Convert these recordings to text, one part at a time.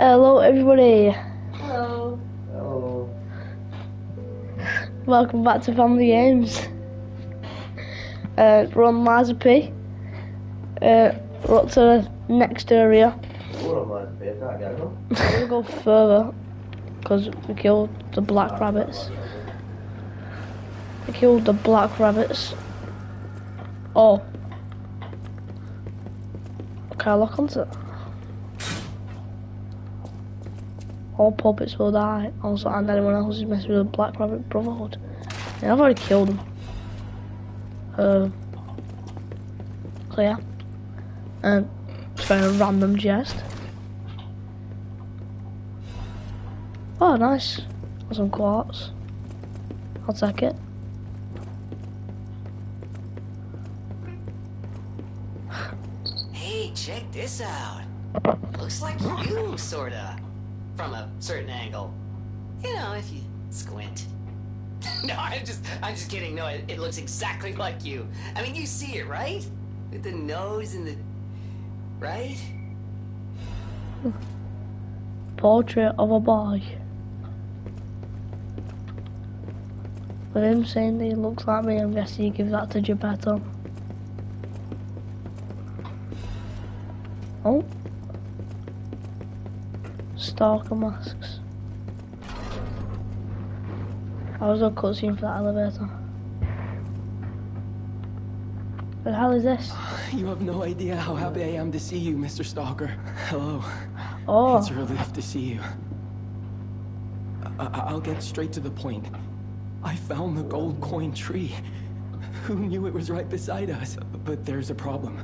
Hello, everybody. Hello. Hello. Welcome back to Family Games. Uh, we're on Lies of P. Uh, we're up to the next area. We're I to pay? Can't get it. We'll go further because we killed the black rabbits. We killed the black rabbits. Oh. Can I lock onto it? All puppets will die. Also, and anyone else who's messing with the Black Rabbit Brotherhood. Yeah, I've already killed them. Um. So yeah. And it's very random jest. Oh, nice. Some quartz. I'll take it. Hey, check this out. Looks like you, sorta. From a certain angle. You know, if you squint. No, I'm just, I'm just kidding. No, it, it looks exactly like you. I mean, you see it, right? With the nose and the, right? Portrait of a boy. With him saying that he looks like me, I'm guessing you give that to Geppetto. Oh. Stalker masks. I was a cutscene for that elevator. What the hell is this? You have no idea how happy I am to see you, Mr. Stalker. Hello. Oh, It's a relief to see you. I- I- I'll get straight to the point. I found the gold coin tree. Who knew it was right beside us? But there's a problem.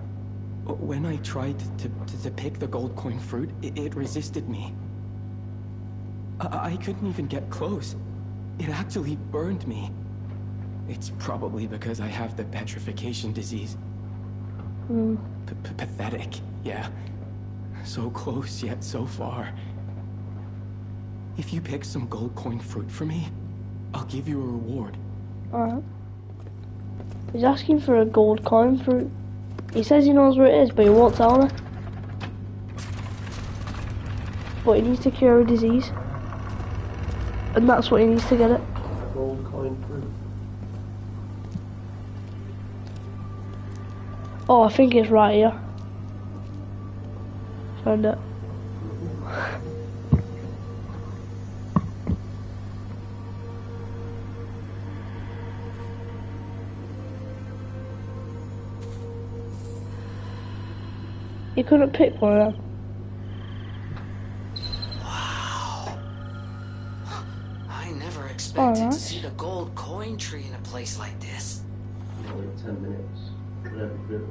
When I tried to, to, to pick the gold coin fruit, it, it resisted me. I, I couldn't even get close. It actually burned me. It's probably because I have the petrification disease. hmm. P- pathetic, yeah. So close yet so far. If you pick some gold coin fruit for me, I'll give you a reward. Alright. He's asking for a gold coin fruit. He says he knows where it is, but he won't tell me. But he needs to cure a disease. And that's what he needs to get it. Gold coin fruit. Oh, I think it's right here. Found it. You couldn't pick one of them. Expected Alright. to see the gold coin tree in a place like this. Only 10 minutes. Whatever.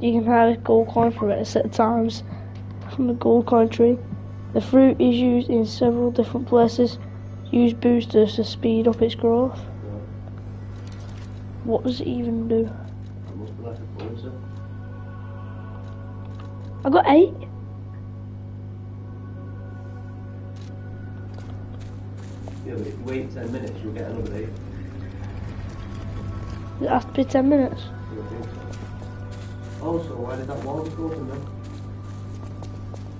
You can have a gold coin for it at set times from the gold coin tree. The fruit is used in several different places. Use boosters to speed up its growth. Yeah. What does it even do? It like. I got eight. Yeah, but if you wait 10 minutes, you'll get another 8. It has to be ten minutes. I so. Also, why did that wall just open then?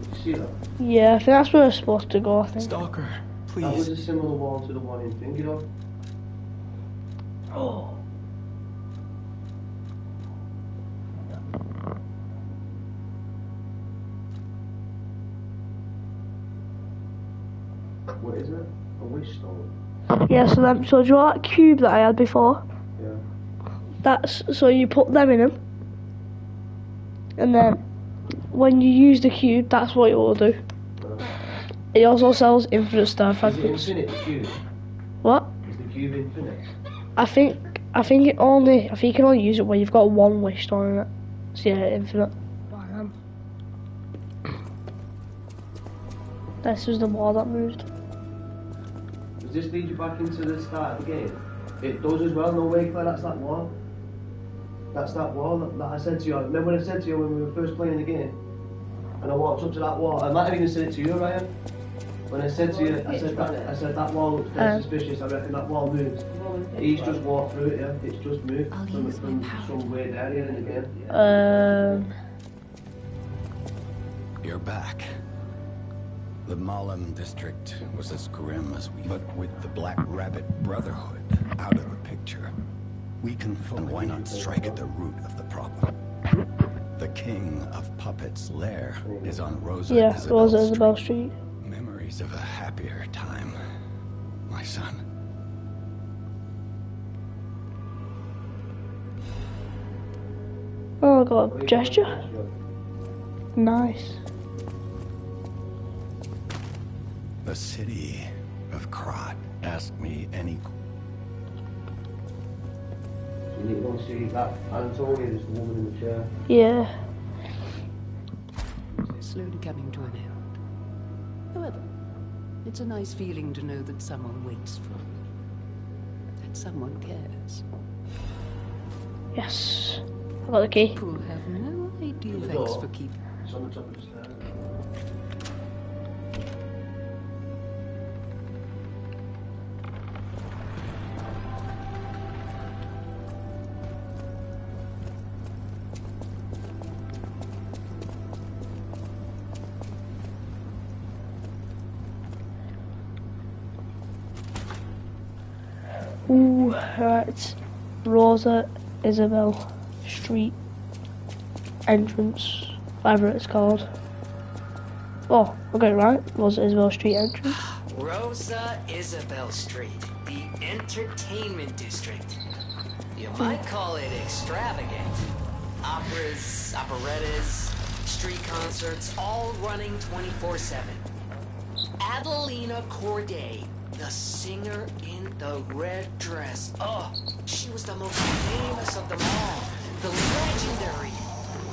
Did you see that? Yeah, I think that's where it's supposed to go. I think. Stalker, That was please. a similar wall to the one in Fingido. Oh. What is it? A wish stone. Yeah, so then, so do you know that cube that I had before? Yeah. That's so you put them in them, and then when you use the cube, that's what it will do. It also sells infinite star is it fragments. infinite, the cube? What? Is the cube infinite? I think I think it only I think you can only use it when you've got one wish stone in it. So yeah, infinite. Bam. This is the wall that moved. Does this lead you back into the start of the game? It does as well, no way, Claire, that's that wall. That's that wall that, that I said to you. Remember when I said to you when we were first playing the game? And I walked up to that wall. I might have even said it to you, Ryan. When I said to you, I said that, I said that wall looks very Um. suspicious. I reckon that wall moved. He's just walked through it, yeah. It's just moved I'll from, from some weird area in the game. Uh, Um, You're back. The Malum district was as grim as we... But with the Black Rabbit Brotherhood out of the picture, we can... And why not strike at the root of the problem? The king of puppets' lair is on Rosa Yeah, Isabel Rosa Street. Isabel Street. Memories of a happier time, my son. Oh, I got a gesture. Nice. The city of Krat. Ask me any You need to go see that Antonia, this woman in the chair. Yeah. slowly coming to an end. However, it's a nice feeling to know that someone waits for you. That someone cares. Yes. I got the key. People have no idea. Thanks for keeping. It's on the top of the stairs. Right. Rosa Isabelle Street entrance, whatever it's called. Oh, okay, right. Rosa Isabelle Street entrance. Rosa Isabelle Street, the entertainment district. You hmm. might call it extravagant. Operas, operettas, street concerts, all running 24 7. Adelina Corday, the singer in the red dress. Oh, she was the most famous of them all. The legendary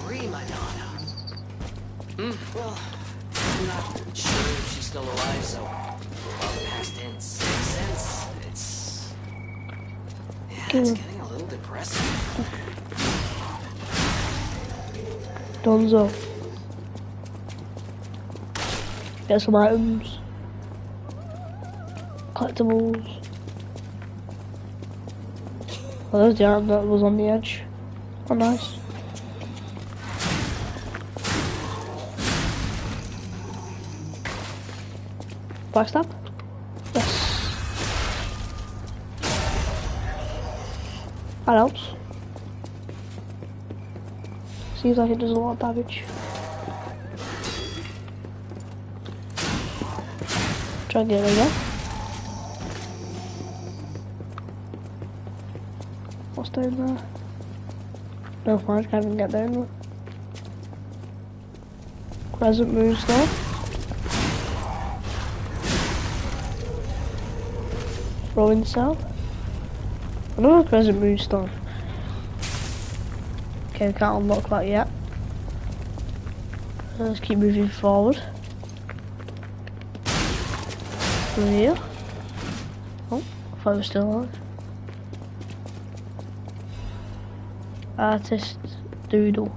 prima donna. Hmm, well, I'm not sure if she's still alive, so the past tense sense, it's. Yeah, it's getting a little depressing. Donzo. Get some items. Collectibles. Oh, there's the item that was on the edge. Oh, nice. Backstab? Yes. That helps. Seems like it does a lot of damage. Try and it again. Down there? No, fine, can't even get there now. Crescent moves there. Throwing cell. Another crescent moonstone. Okay, we can't unlock that yet. Let's keep moving forward. Here. Oh, I thought it was still alive. Artist Doodle.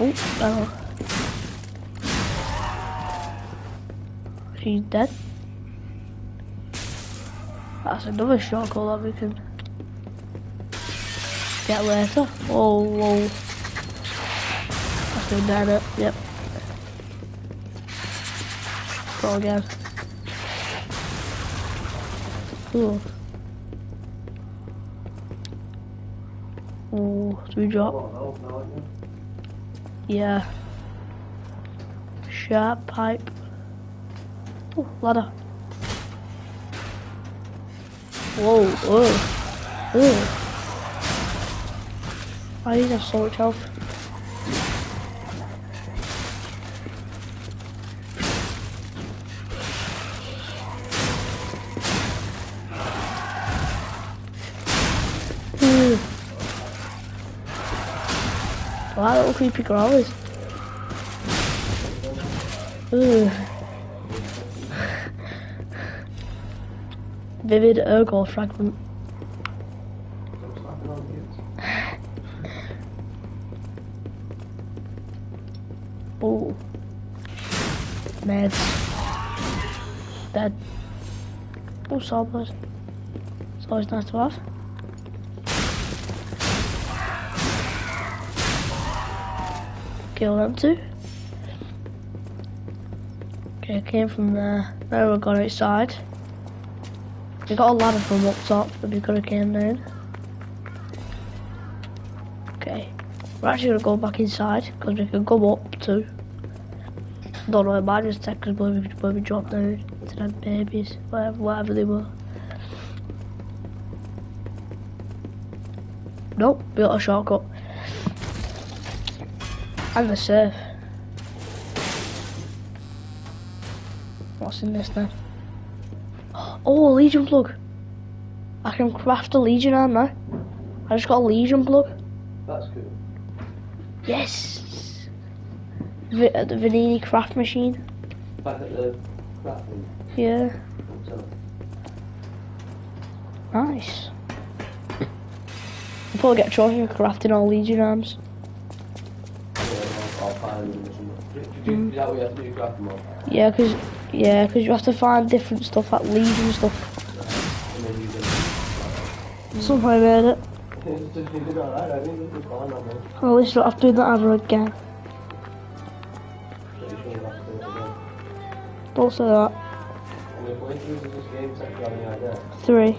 Oh, oh. She's dead. That's another shortcut that we can get later. Oh, whoa. That's been down it. Yep. Go again. Ooh. Ooh, do we drop? Oh. Yeah. Sharp pipe. Oh, ladder. Whoa, whoa, whoa. I need you have so much health? Little creepy crawlers. Vivid Ergo fragment. oh. Meds. Dead. Oh, sawblood. It's always nice to have. Kill them too. Okay, I came from there. Now we've gone outside. We got a ladder from up top that we could have came down. Okay. We're actually gonna go back inside because we can go up too. Don't know, it might just take us we, where we dropped down to them babies, whatever, whatever they were. Nope, we got a shortcut. And the safe. What's in this then? Oh, a Legion plug. I can craft a Legion arm now. I just got a Legion plug. That's cool. Yes. V- at the Venigni craft machine. Back at the crafting. Yeah. So, Nice. I'll probably get a trophy for crafting all Legion arms. Do, do, Is that what you have to do? You craft them all? Yeah, cause yeah, 'cause you have to find different stuff like Legion stuff. And then you can. Somehow I made it. It's just, you did alright, I think it's fine, I mean. At least I don't have to do that ever again. Pretty sure you'll have to do it again. Don't say that. And if we're introducing this game, set you any idea. Three.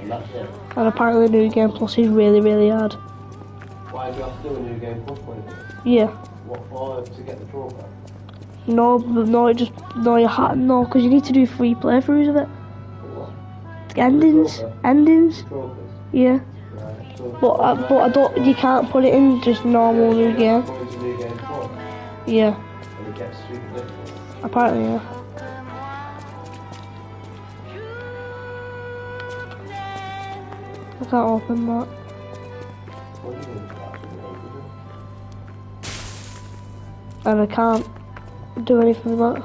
And that's it. And apparently the new game plus is really, really hard. Why do you have to do a new game plus point? Yeah. What for? To get the trophy? No, no, it just no, you ha no, because you need to do three playthroughs of it. What? Endings, endings. Yeah. Right. So, But uh, but I don't. You can't put it in just normal new game. New game Yeah. and it gets super difficult. Apparently, yeah. I can't open that. And I can't do anything with that.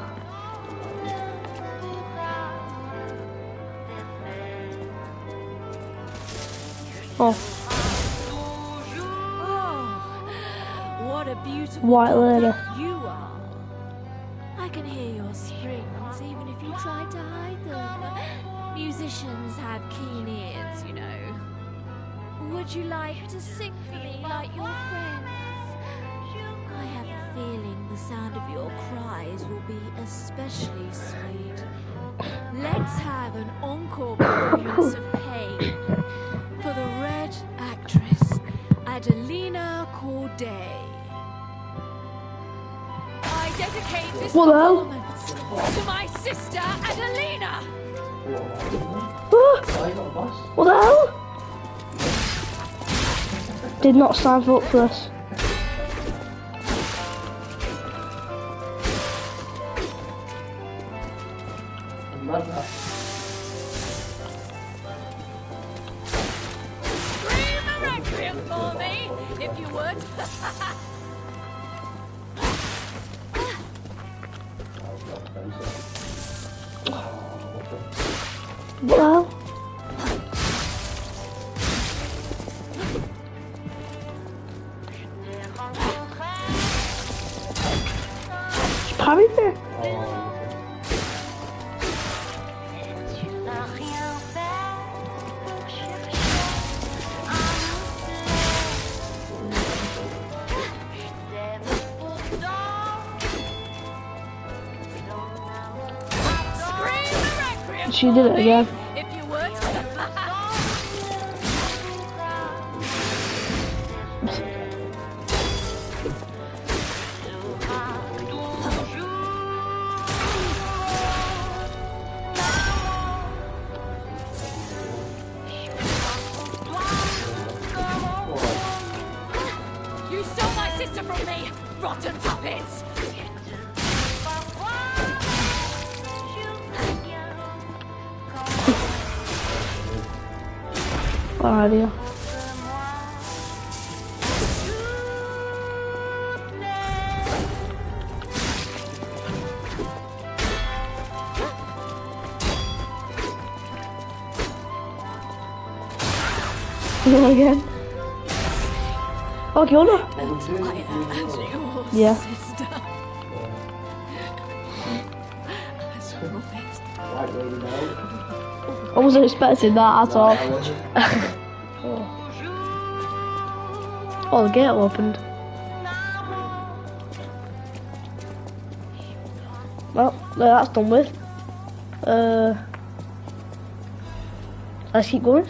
Oh, Oh, what a beautiful White lady. The sound of your cries will be especially sweet. Let's have an encore performance of pain for the red actress, Adelina Corday. I dedicate this What the hell? performance to my sister Adelina. Ah, Why you got a bus? what the hell? Did not sign up for this. Is Parry there? Scream a requiem She did it again. Again. Oh, your Yeah. I wasn't expecting that at all. Oh, the gate opened. Well, that's done with. Uh, let's keep going.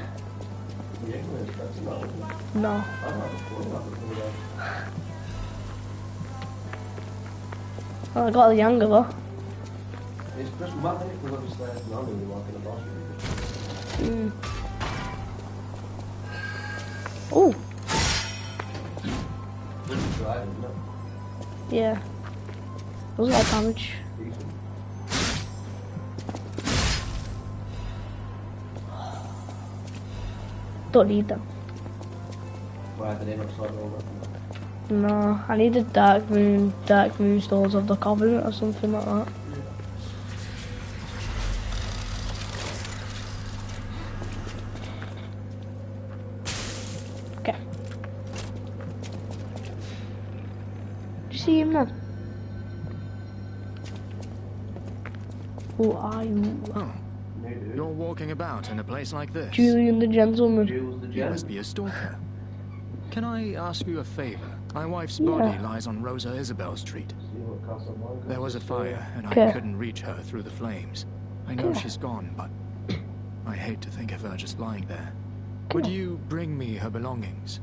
No. I don't know, that was coming down. Oh, I got the younger her. It's just mad, isn't it? Because obviously normally we walk in the boss room. Mm. Oh, Just driving, isn't it? yeah. That was a lot of damage. Don't need them. Why did they not start over? No, I need the Dark Moon, Dark Moon Stones of the Covenant or something like that. Okay. Did you see him then? Who are you? Oh, you're walking about in a place like this. Julian the Gentleman. Jules the You must be a stalker. Can I ask you a favor? My wife's body Yeah. lies on Rosa Isabelle Street. See what Casablanca There was a fire, and I couldn't reach her through the flames. I know she's gone, but I hate to think of her just lying there. Would you bring me her belongings?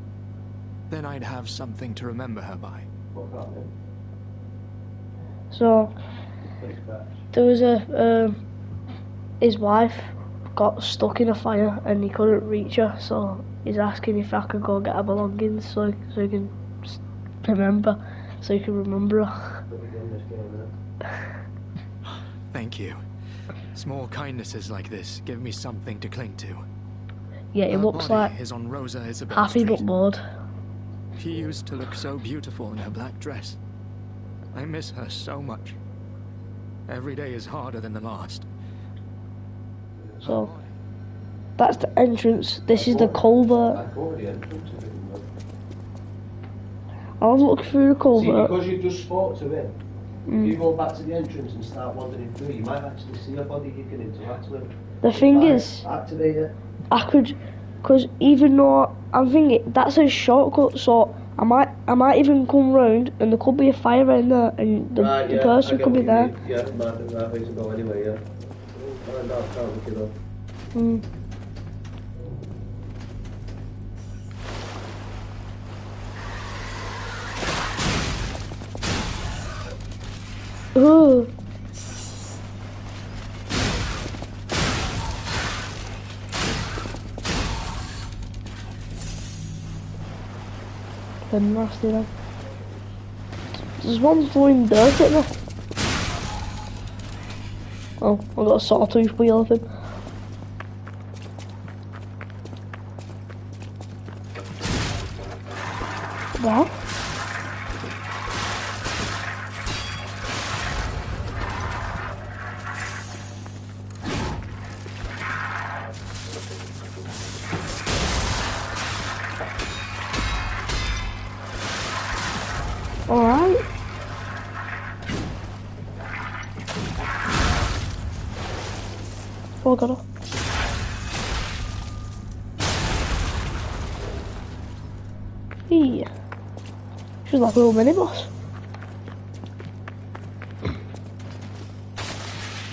Then I'd have something to remember her by. What that meant? So, there was a um, his wife got stuck in a fire and he couldn't reach her so he's asking if I could go get her belongings so so he can remember so he can remember her But again, this game, innit? Thank you. Small kindnesses like this give me something to cling to. yeah it her looks like is on Rosa Isabel happy Street. but bored She used to look so beautiful in her black dress. I miss her so much. Every day is harder than the last. so that's the entrance this is the culvert go the entrance of it, you know. I was looking through the See, culvert because you just spoke to him, Mm. if you go back to the entrance and start wandering through, you might actually see a body you can interact with. the thing is Activate it. I could, because even though I'm thinking that's a shortcut, so I might, I might even come round and there could be a fire in there, and the, right, the yeah, person could be there. Yeah, might be the right way to go anyway, yeah. I can't look it up. Mm. Ooh. They're nasty then. There's one throwing dirt at me. Oh, I've got a sawtooth wheel of him. Oh, I got She's like a little mini boss.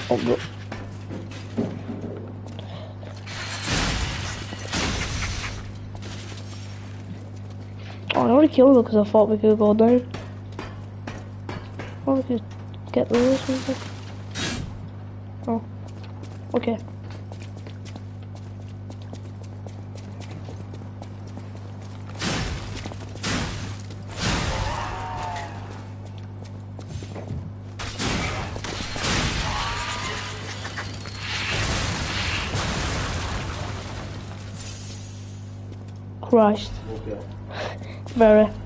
Oh, no. Oh, I already killed her because I thought we could go down. Oh, we could get those or something. Oh. Okay. Christ. Okay. Very.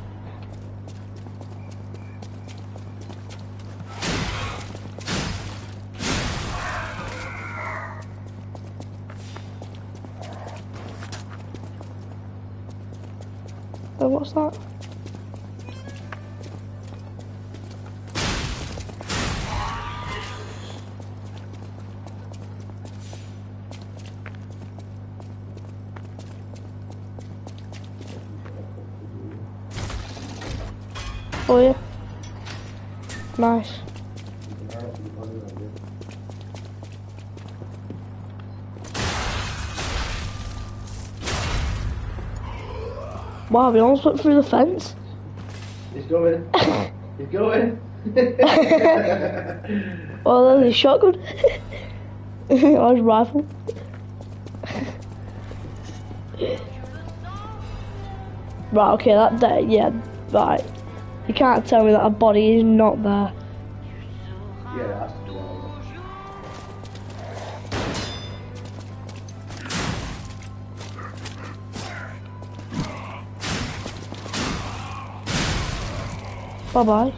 Nice. Wow, we almost went through the fence. He's going. He's going. oh, there's a shotgun. oh, his rifle. right, okay, that day, yeah, right. You can't tell me that a body is not there. yeah, it has to. Bye bye.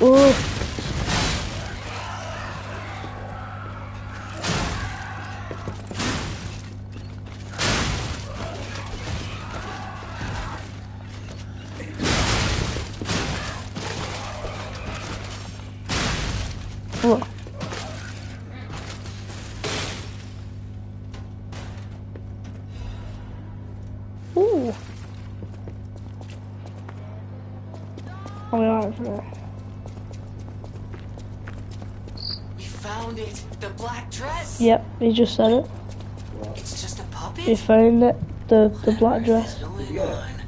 Oh. Oh, we are for that. We found it. The black dress. Yep, he just said it. It's just a puppet. He found it. The the black dress going on?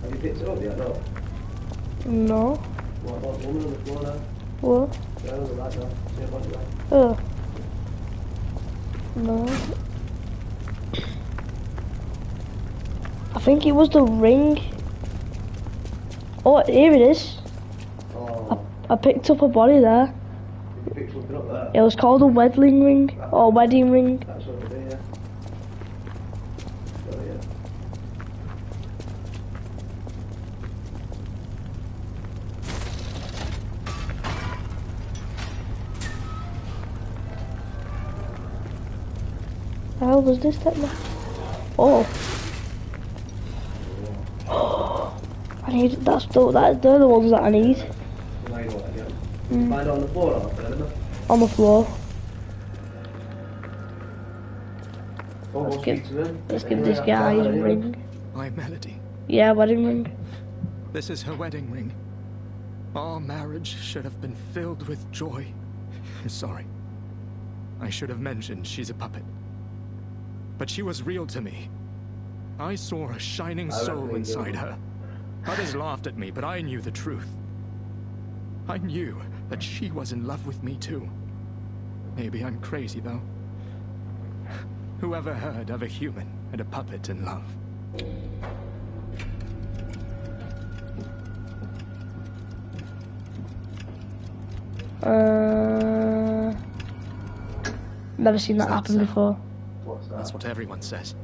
Have you picked it up yet? No. No. What about the woman on the floor now? What? Yeah, on the right now. See about the right. Oh. No. I think it was the ring. Oh, here it is. Oh, I picked up a body there. you picked something up there. It was called a wedding ring or wedding ring. That's over there, yeah. Oh, yeah. The was this that? Oh. I need that's the that they're the ones that I need Now you know what again. Mm. Find it on the floor or something, on the floor. Almost give- Let's give this guy that, a ring. My Melody. Yeah, wedding ring. This is her wedding ring. Our marriage should have been filled with joy. I'm sorry. I should have mentioned she's a puppet. But she was real to me. I saw a shining soul inside did. her. Others laughed at me, but I knew the truth. I knew that she was in love with me too. Maybe I'm crazy though. Whoever heard of a human and a puppet in love? Uh, never seen that that happen so? before. That? That's what everyone says.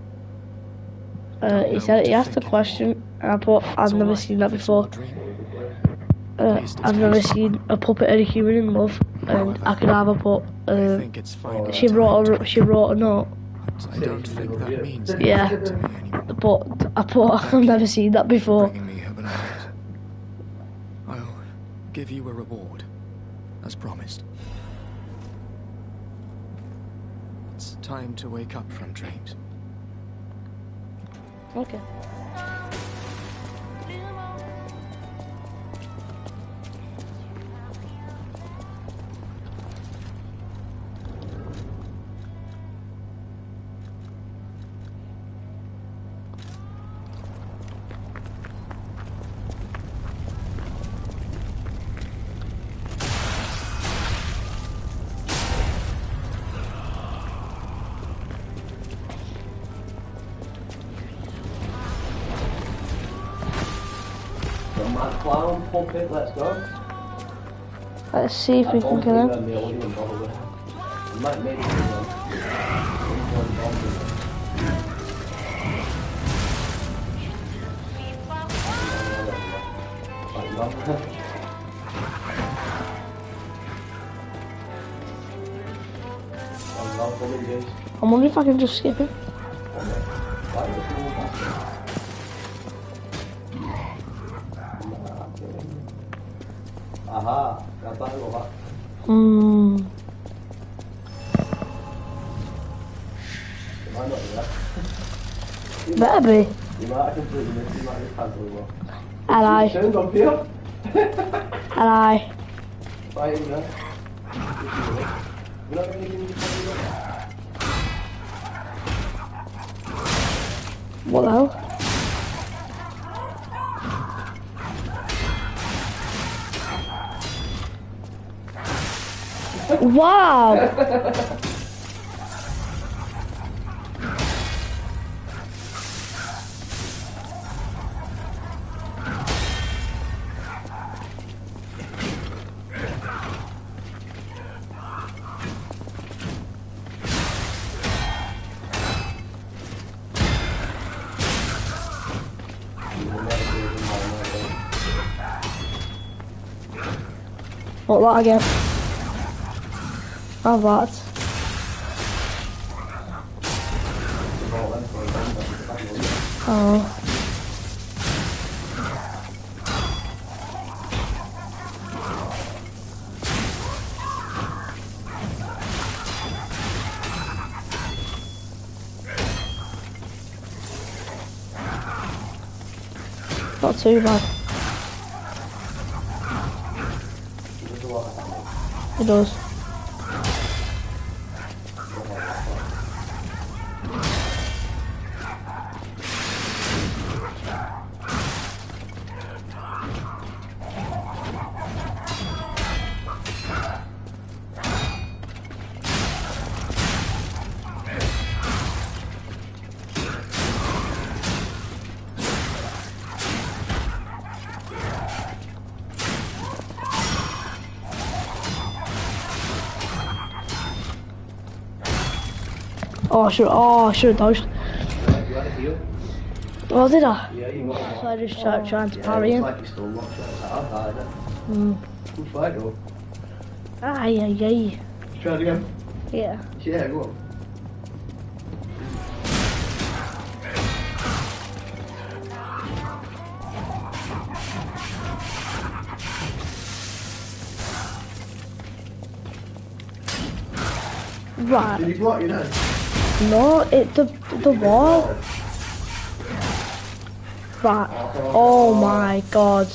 Uh, he said he asked a question, I put I've never right seen that if it's all before. Uh, I've never seen a puppet and a human in love, and I could either put. I Uh, think it's finally she wrote a she wrote a note, I don't think that means Yeah. anything to me anymore. but I put I've never seen that before. Bringing me her belongings. I'll give you a reward, as promised. It's time to wake up from dreams. Okay. Mad clown puppet, let's go. Let's see if we can kill him. We might make it to them. I wonder if I can just skip it. Hmm. Kemana ya? Better be. You might have completely missed. You might have cancelled one. Hello. Hello. Right there. Not What the hell? Wow! What again? Have that. Oh. Not too bad. It Oh, I should. Oh, I should have dodged. You had a heal? Oh, did I? Yeah, you So I just tried trying to Yeah, parry him. like still locked it. I've had it. Mm. Good fight though. Ay, ay, ay. Try it again. Yeah. Yeah, go on. Right. Did he block you then? No, it the the wall. Right. Oh my god.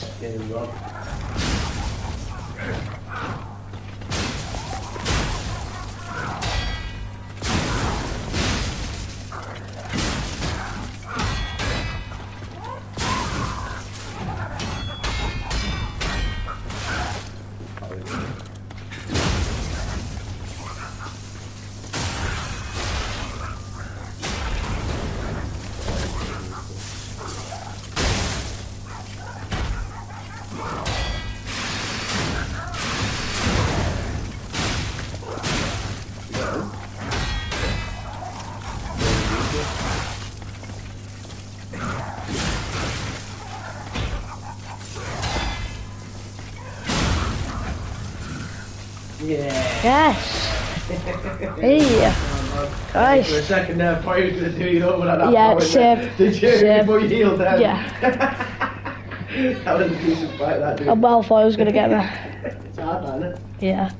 Hey. For a second there, I thought he was going to do you over like that. Yeah, same, Did you? same. Before you healed them? Yeah. that was a decent fight, that dude. I well thought I was gonna get me. it's hard, man, it? Yeah.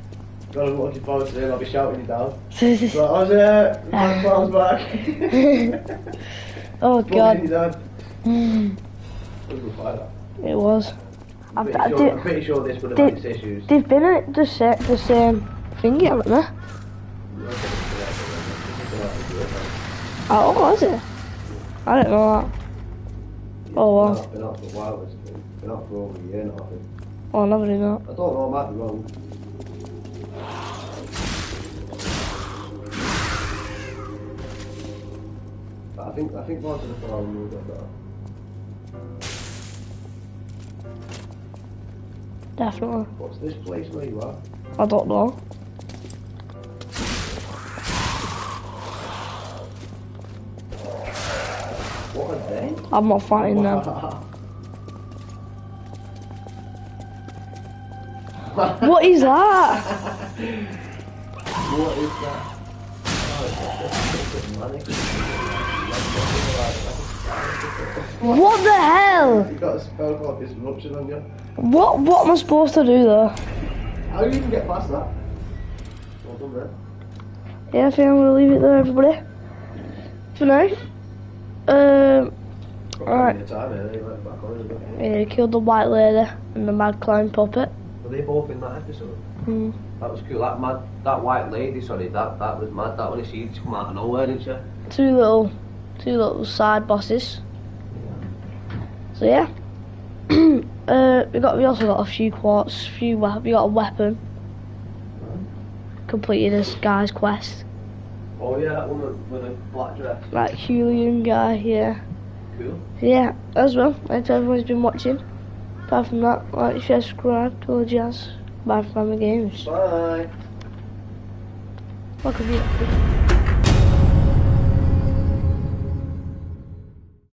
God, I'm looking forward to it. I'll be shouting you down. Right, I was there. My phone's back. oh god. Mm, It was a good fight, that. It was. I'm pretty, sure, did- I'm pretty sure this would have did- had its issues. They've been at the, the same thingy, haven't they? Oh, what was it? I don't know that. Oh well. It's been out for a while, it's been, been out for over a year now, I think. Oh, I never knew that. I don't know, I might be wrong. But I think I think most of the forum rules are better. Definitely. What's this place where you are? I don't know. I'm not fighting them. What is that? what is that? What the hell? you got a spell called disruption on you. What what am I supposed to do there? How do you even get past that? Well done. Yeah, I think I'm gonna leave it there, everybody. For now. Um, Alright. plenty of time? They went back on and got yeah, he killed the white lady and the mad clown puppet. Were they both in that episode? Hmm. That was cool. That mad, that white lady, sorry, that that was mad. That one, she just come out of nowhere, didn't she? Two little, two little side bosses. So yeah. uh, we got we also got a few quartz, few we we got a weapon. Completed this guy's quest. Oh yeah, that one with, a black dress. Like Julian guy, yeah. Cool. Yeah, as well. Thanks to everyone who's been watching. Apart from that, like, share, subscribe, all the jazz. Bye from Family Games. Bye. What could be